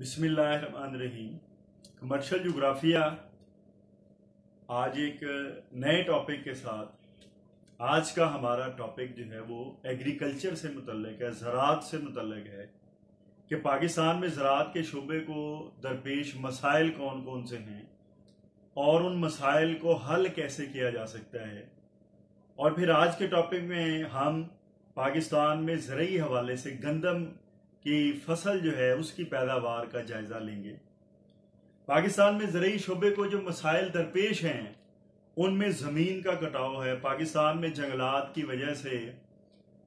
बिस्मिल्लाहिर्रहमानिर्रहीम। कमर्शियल जोग्राफिया आज एक नए टॉपिक के साथ, आज का हमारा टॉपिक जो है वो एग्रीकल्चर से मुतलक है, ज़रात से मुतलक है कि पाकिस्तान में ज़रात के शुबे को दरपेश मसाइल कौन कौन से हैं और उन मसाइल को हल कैसे किया जा सकता है? और फिर आज के टॉपिक में हम पाकिस्तान में ज़रूरी हवाले से गंदम कि फ़सल जो है उसकी पैदावार का जायजा लेंगे। पाकिस्तान में ज़रिए शोबे को जो मसाइल दरपेश हैं, उनमें ज़मीन का कटाव है। पाकिस्तान में जंगलात की वजह से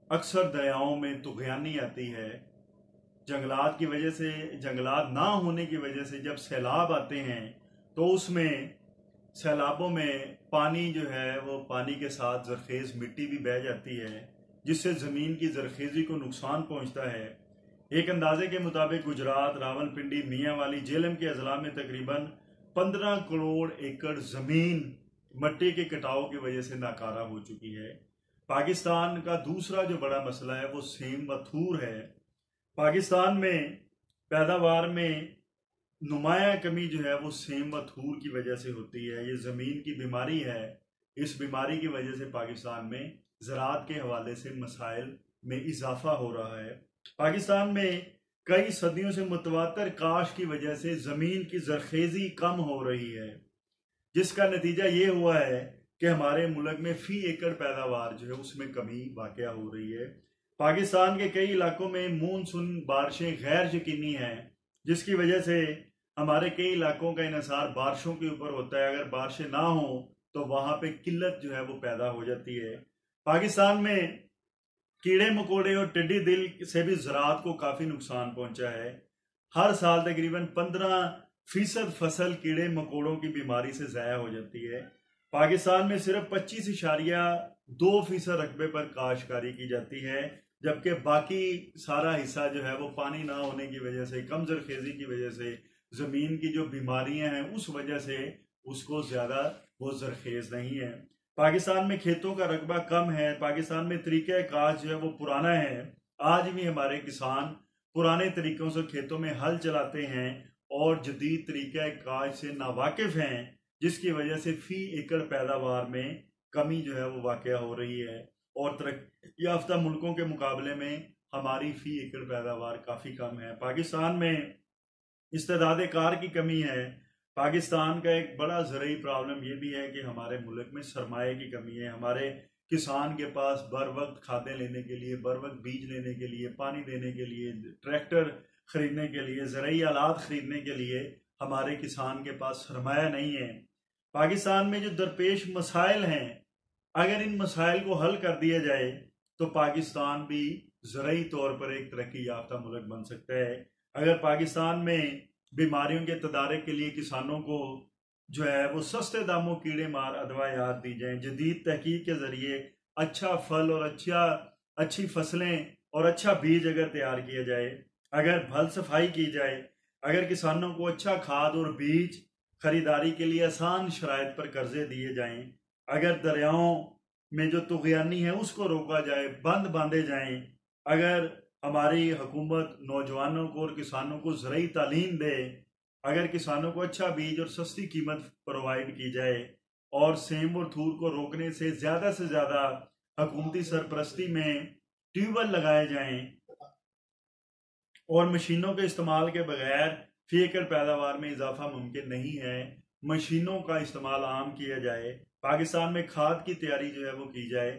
अक्सर दरियाओं में तुगयानी आती है। जंगलात की वजह से, जंगलात ना होने की वजह से जब सैलाब आते हैं तो उसमें सैलाबों में पानी जो है, वो पानी के साथ जरखेज मिट्टी भी बह जाती है, जिससे ज़मीन की जरखेजी को नुकसान पहुँचता है। एक अंदाजे के मुताबिक गुजरात, रावलपिंडी मियाँ वाली जेलम के अजला में तकरीबन पंद्रह करोड़ एकड़ ज़मीन मट्टी के कटाव की वजह से नाकारा हो चुकी है। पाकिस्तान का दूसरा जो बड़ा मसला है, वो सेम व थूर है। पाकिस्तान में पैदावार में नुमाया कमी जो है, वो सेम व थूर की वजह से होती है। ये ज़मीन की बीमारी है। इस बीमारी की वजह से पाकिस्तान में ज़रात के हवाले से मसाइल में इजाफा हो रहा है। पाकिस्तान में कई सदियों से मुतवातर काश की वजह से ज़मीन की जरखेजी कम हो रही है, जिसका नतीजा ये हुआ है कि हमारे मुल्क में फ़ी एकड़ पैदावार जो है उसमें कमी वाक़ हो रही है। पाकिस्तान के कई इलाकों में मानसून बारिशें गैर यकीनी हैं, जिसकी वजह से हमारे कई इलाकों का इसार बारिशों के ऊपर होता है। अगर बारिशें ना हों तो वहाँ पे किल्लत जो है वो पैदा हो जाती है। पाकिस्तान में कीड़े मकोड़े और टिड्डी दिल से भी ज़रात को काफ़ी नुकसान पहुँचा है। हर साल तकरीबन पंद्रह फ़ीसद फ़सल कीड़े मकोड़ों की बीमारी से ज़ाया हो जाती है। पाकिस्तान में सिर्फ़ पच्चीस इशारिया दो फ़ीसद रकबे पर काश्तकारी की जाती है, जबकि बाकी सारा हिस्सा जो है वो पानी ना होने की वजह से कम जरखेजी की वजह से, ज़मीन की जो बीमारियाँ हैं उस वजह से उसको ज़्यादा वो जरखेज नहीं है। पाकिस्तान में खेतों का रकबा कम है, पाकिस्तान में तरीक़ा काज जो है वो पुराना है। आज भी हमारे किसान पुराने तरीकों से खेतों में हल चलाते हैं और जदीद तरीक़ा काज से नावाकिफ हैं, जिसकी वजह से फ़ी एकड़ पैदावार में कमी जो है वो वाक़ हो रही है और तरक्की याफ्ता मुल्कों के मुकाबले में हमारी फ़ी एकड़ पैदावार काफ़ी कम है। पाकिस्तान में इस्तेदाद कार की कमी है पाकिस्तान का एक बड़ा ज़रूरी प्रॉब्लम ये भी है कि हमारे मुल्क में सरमाए की कमी है। हमारे किसान के पास बर वक्त खादें लेने के लिए, बर वक्त बीज लेने के लिए, पानी देने के लिए, ट्रैक्टर खरीदने के लिए ज़रूरी आलात खरीदने के लिए हमारे किसान के पास सरमाया नहीं है। पाकिस्तान में जो दरपेश मसाइल हैं, अगर इन मसाइल को हल कर दिया जाए तो पाकिस्तान भी ज़रूरी तौर पर एक तरक्की याफ्ता मुल्क बन सकता है। अगर पाकिस्तान में बीमारियों के तदारक के लिए किसानों को जो है वो सस्ते दामों कीड़े मार अदवायात दी जाए। जदीद तहकीक के ज़रिए अच्छा फल और अच्छा अच्छी फ़सलें और अच्छा बीज अगर तैयार किया जाए, अगर फल सफ़ाई की जाए, अगर किसानों को अच्छा खाद और बीज खरीदारी के लिए आसान शराइ पर कर्जे दिए जाएँ, अगर दरियाओं में जो तुगयानी है उसको रोका जाए, बंद बांधे जाएँ, अगर हमारी हुकूमत नौजवानों को और किसानों को ज़रूरी तालीम दे। अगर किसानों को अच्छा बीज और सस्ती कीमत प्रोवाइड की जाए और सेम और थूर को रोकने से ज़्यादा से ज़्यादा हकूमती सरपरस्ती में ट्यूबवेल लगाए जाएँ और मशीनों के इस्तेमाल के बगैर फ़ी एकड़ पैदावार में इजाफा मुमकिन नहीं है। मशीनों का इस्तेमाल आम किया जाए, पाकिस्तान में खाद की तैयारी जो है वो की जाए।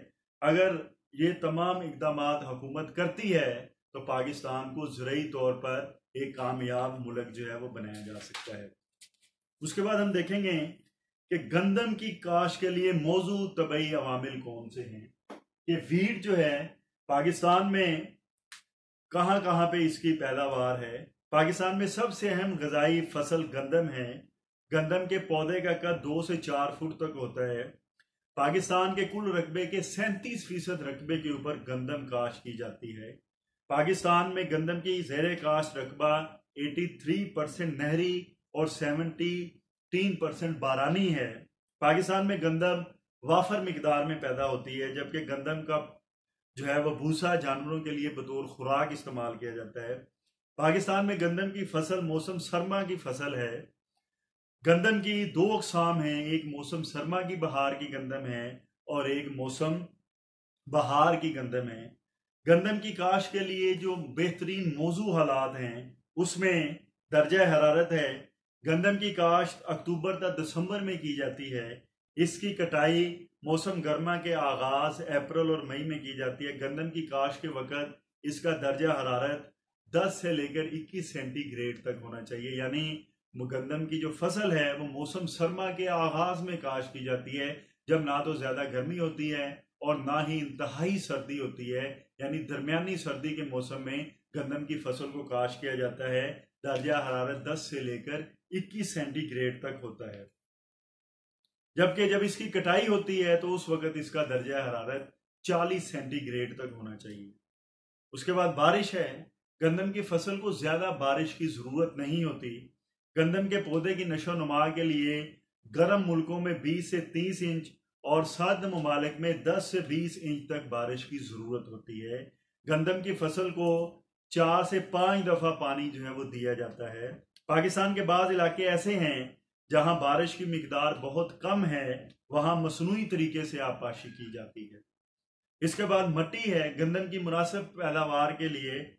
अगर ये तमाम इकदाम हुकूमत करती है तो पाकिस्तान को ज़रिए तौर पर एक कामयाब मुल्क जो है वो बनाया जा सकता है। उसके बाद हम देखेंगे कि गंदम की काश के लिए मौजू तबई अवामिल कौन से हैं। ये वीट जो है, पाकिस्तान में कहाँ कहाँ पे इसकी पैदावार है? पाकिस्तान में सबसे अहम गजाई फ़सल गंदम है। गंदम के पौधे का कद दो से चार फुट तक होता है। पाकिस्तान के कुल रकबे के सैंतीस फ़ीसद रकबे के ऊपर गंदम काश की जाती है। पाकिस्तान में गंदम की जेर काश रकबा 83 परसेंट नहरी और 73 परसेंट बारानी है। पाकिस्तान में गंदम वाफर मकदार में पैदा होती है, जबकि गंदम का जो है वह भूसा जानवरों के लिए बतौर खुराक इस्तेमाल किया जाता है। पाकिस्तान में गंदम की फ़सल मौसम सरमा की फ़सल है। गंदम की दो अकसाम हैं, एक मौसम सरमा की बहार की गंदम है और एक मौसम बहार की गंदम है। गंदम की काश के लिए जो बेहतरीन मौजू हालात हैं, उसमें दर्जा हरारत है। गंदम की काश्त अक्टूबर तक दिसंबर में की जाती है। इसकी कटाई मौसम गर्मा के आगाज़ अप्रैल और मई में की जाती है। गंदम की काश के वक़्त इसका दर्जा हरारत 10 से लेकर 21 सेंटीग्रेड तक होना चाहिए। यानी गंदम की जो फ़सल है, वो मौसम सरमा के आगाज़ में काश की जाती है, जब ना तो ज़्यादा गर्मी होती है और ना ही इंतहाई सर्दी होती है। यानी दरमियानी सर्दी के मौसम में गंदम की फ़सल को काश किया जाता है दर्जा हरारत 10 से लेकर 21 सेंटीग्रेड तक होता है। जबकि जब इसकी कटाई होती है तो उस वक्त इसका दर्जा हरारत 40 सेंटीग्रेड तक होना चाहिए। उसके बाद बारिश है। गंदम की फ़सल को ज़्यादा बारिश की ज़रूरत नहीं होती। गंदम के पौधे की नशो नुमा के लिए गर्म मुल्कों में 20 से 30 इंच और सर्द ममालिक में 10 से 20 इंच तक बारिश की ज़रूरत होती है। गंदम की फ़सल को चार से पाँच दफ़ा पानी जो है वो दिया जाता है। पाकिस्तान के बाद इलाके ऐसे हैं जहाँ बारिश की मकदार बहुत कम है, वहाँ मसनू तरीके से आबपाशी की जाती है। इसके बाद मट्टी है। गंदम की मुनासिब पैदावार के लिए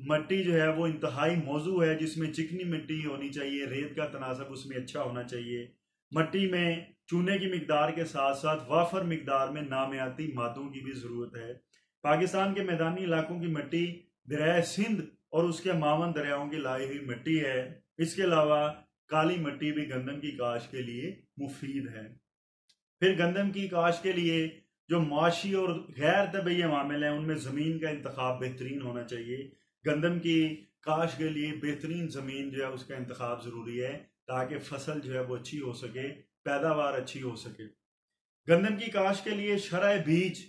मट्टी जो है वो इंतहाई मौजू है, जिसमें चिकनी मिट्टी होनी चाहिए, रेत का तनासब उसमें अच्छा होना चाहिए। मट्टी में चूने की मकदार के साथ साथ वाफर मकदार में नामियाती मादों की भी ज़रूरत है। पाकिस्तान के मैदानी इलाकों की मिट्टी दरिया सिंध और उसके मावन दरियाओं की लाई हुई मिट्टी है। इसके अलावा काली मिट्टी भी गंदम की काश के लिए मुफीद है। फिर गंदम की काश के लिए जो माशी और गैर तबी मामले हैं, उनमें ज़मीन का इंतखब बेहतरीन होना चाहिए। गंदम की काश के लिए बेहतरीन ज़मीन जो है, उसका इंतखब ज़रूरी है। ताकि फ़सल जो है वो अच्छी हो सके, पैदावार अच्छी हो सके। गंदम की काश के लिए शरह बीज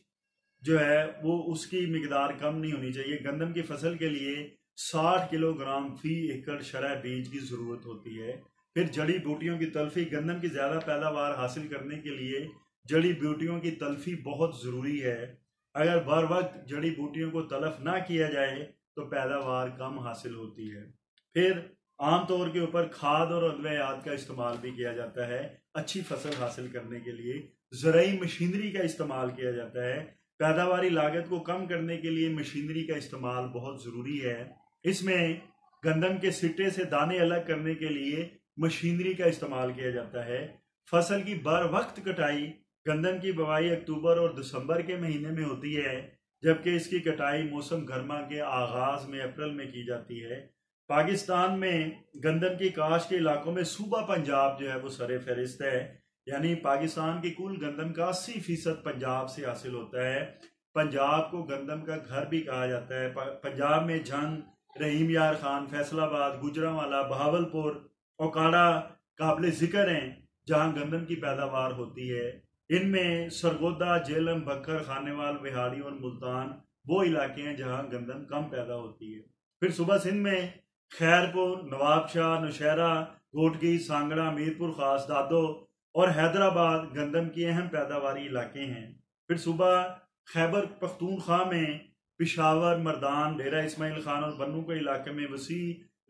जो है वो उसकी मकदार कम नहीं होनी चाहिए। गंदम की फ़सल के लिए 60 किलोग्राम फ़ी एकड़ शरह बीज की ज़रूरत होती है। फिर जड़ी बूटियों की तलफी। गंदम की ज़्यादा पैदावार हासिल करने के लिए जड़ी बूटियों की तलफी बहुत ज़रूरी है। अगर बर वक्त जड़ी बूटियों को तलफ ना किया जाए तो पैदावार कम हासिल होती है। फिर आमतौर के ऊपर खाद और अद्वयात का इस्तेमाल भी किया जाता है। अच्छी फ़सल हासिल करने के लिए ज़रिए मशीनरी का इस्तेमाल किया जाता है। पैदावारी लागत को कम करने के लिए मशीनरी का इस्तेमाल बहुत ज़रूरी है। इसमें गंदम के सिट्टे से दाने अलग करने के लिए मशीनरी का इस्तेमाल किया जाता है। फ़सल की बर वक्त कटाई गंदम की बुवाई अक्टूबर और दिसंबर के महीने में होती है, जबकि इसकी कटाई मौसम गर्मा के आगाज़ में अप्रैल में की जाती है। पाकिस्तान में गंदम की काश के इलाकों में सूबा पंजाब जो है वो सर फहरिस्त है। यानी पाकिस्तान की कुल गंदम का अस्सी फ़ीसद पंजाब से हासिल होता है। पंजाब को गंदम का घर भी कहा जाता है। पंजाब में जंग, रहीम यार खान, फैसलाबाद, गुजरावाला, बहावलपुर, ओकाड़ा काबिल ज़िक्र हैं, जहाँ गंदम की पैदावार होती है। इनमें सरगोदा, जेलम बकर खानेवाल बिहाड़ी और मुल्तान वो इलाके हैं जहाँ गंदम कम पैदा होती है। फिर सुबह सिंध में खैरपुर नवाबशाह नौशहरा गोटकी सांगड़ा, मीरपुर, खास दादो और हैदराबाद गंदम की अहम पैदावारी इलाके हैं। फिर सुबह खैबर पख्तूनख्वा में पिशावर मरदान, डेरा इसमाइल खान और बन्नू के इलाके में वसी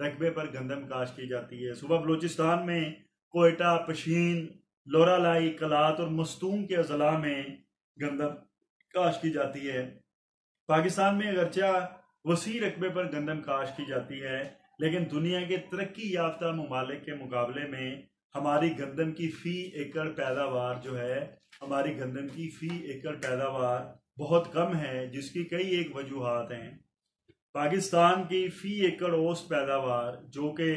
रकबे पर गंदम काश की जाती है। सुबह बलूचिस्तान में कोयटा, पशीन, लोरालाई, कलात और मस्तूम के अजला में गंदम काश की जाती है। पाकिस्तान में अगरचा वसी रकबे पर गंदम काश की जाती है। लेकिन दुनिया के तरक्की याफ्ता ममालिक के मुकाबले में हमारी गंदम की फ़ी एकड़ पैदावार जो है, हमारी गंदम की फ़ी एकड़ पैदावार बहुत कम है, जिसकी कई एक वजूहत हैं। पाकिस्तान की फ़ी एकड़ औसत पैदावार, जो कि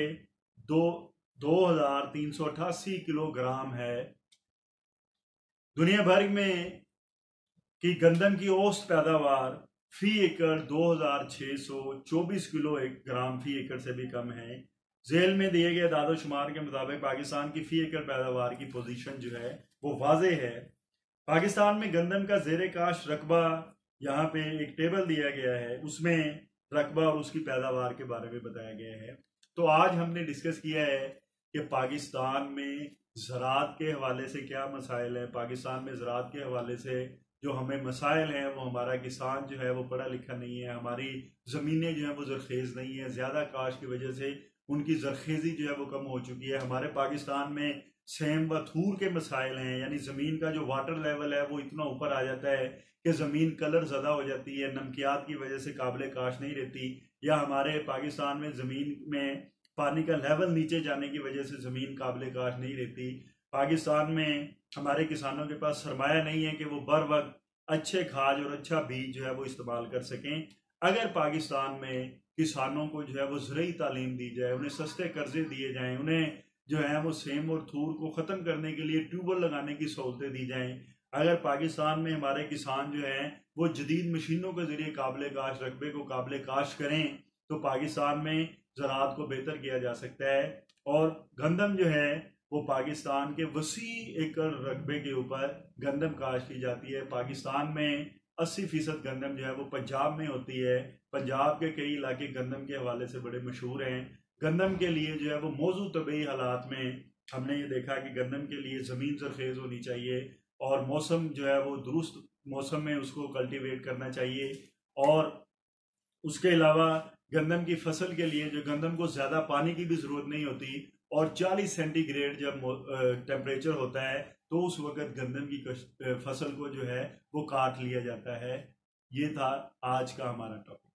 दो दो हज़ार तीन सौ अठासी किलोग्राम है, दुनिया भर में की गंदम की औसत पैदावार फ़ी एकड़ दो हज़ार छह सौ चौबीस किलो एक ग्राम फ़ी एकड़ से भी कम है। जेल में दिए गए दादो शुमार के मुताबिक पाकिस्तान की फ़ी एकड़ पैदावार की पोजीशन जो है, वो वाजे है। पाकिस्तान में गंदम का जेर काश रकबा यहाँ पे एक टेबल दिया गया है, उसमें रकबा और उसकी पैदावार के बारे में बताया गया है। तो आज हमने डिस्कस किया है कि पाकिस्तान में ज़रात के हवाले से क्या मसाइल है, पाकिस्तान में ज़रात के हवाले से जो हमें मसाइल हैं, वो हमारा किसान जो है वो पढ़ा लिखा नहीं है, हमारी ज़मीनें जो हैं वो जरखेज़ नहीं है, ज़्यादा काश की वजह से उनकी जरखेज़ी जो है वो कम हो चुकी है। हमारे पाकिस्तान में सेम व थूर के मसाइल हैं, यानी ज़मीन का जो वाटर लेवल है वो इतना ऊपर आ जाता है कि ज़मीन कलर ज़्यादा हो जाती है, नमकियात की वजह से काबिल काश नहीं रहती, या हमारे पाकिस्तान में ज़मीन में पानी का लेवल नीचे जाने की वजह से ज़मीन काबिल काश नहीं रहती। पाकिस्तान में हमारे किसानों के पास सरमाया नहीं है कि वो बर वक्त अच्छे खाद और अच्छा बीज जो है वो इस्तेमाल कर सकें। अगर पाकिस्तान में किसानों को जो है वो ज़रिए तालीम दी जाए, उन्हें सस्ते कर्जे दिए जाएँ, उन्हें जो है वो सेम और थूर को ख़त्म करने के लिए ट्यूबवेल लगाने की सहूलतें दी जाएँ। अगर पाकिस्तान में हमारे किसान जो हैं वो जदीद मशीनों के ज़रिए काबिल काश, रकबे को काबिल काश करें तो पाकिस्तान में ज़रात को बेहतर किया जा सकता है। और गंदम जो है वो पाकिस्तान के वसी एकड़ रकबे के ऊपर गंदम काश की जाती है। पाकिस्तान में अस्सी फ़ीसद गंदम जो है वो पंजाब में होती है। पंजाब के कई इलाके गंदम के हवाले से बड़े मशहूर हैं। गंदम के लिए जो है वो मौजूद तबी हालात में हमने ये देखा कि गंदम के लिए ज़मीन जरखेज़ होनी चाहिए और मौसम जो है वो दुरुस्त मौसम में उसको कल्टीवेट करना चाहिए और उसके अलावा गंदम की फ़सल के लिए जो गंदम को ज़्यादा पानी की भी ज़रूरत नहीं होती और 40 सेंटीग्रेड जब टेम्परेचर होता है तो उस वक्त गंदम की फ़सल को जो है, वो काट लिया जाता है। ये था आज का हमारा टॉपिक